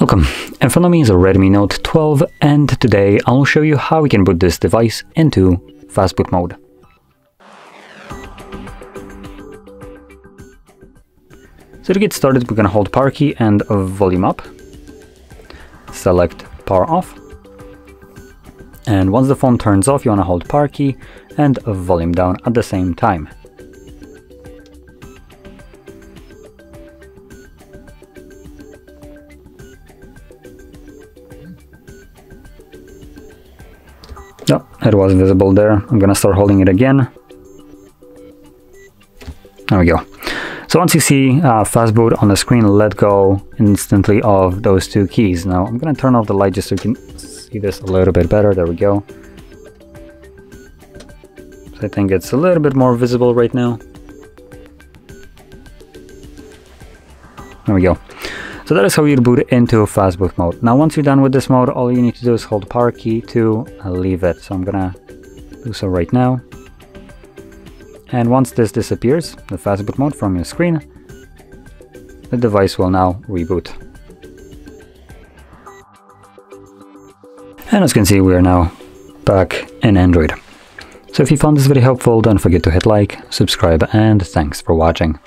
Welcome, in front of me is a Redmi Note 12 and today I'll show you how we can boot this device into fastboot mode. So to get started we're gonna hold power key and volume up, select power off, and once the phone turns off you wanna hold power key and volume down at the same time. No, it was visible there. I'm gonna start holding it again. There we go. So once you see uh, fastboot on the screen, let go instantly of those two keys. Now I'm gonna turn off the light just so you can see this a little bit better. There we go. So I think it's a little bit more visible right now. There we go. So that is how you boot into fastboot mode. Now once you're done with this mode, all you need to do is hold power key to uh, leave it. So I'm gonna do so right now. And once this disappears, the fastboot mode from your screen, the device will now reboot. And as you can see, we are now back in Android. So if you found this video helpful, don't forget to hit like, subscribe, and thanks for watching.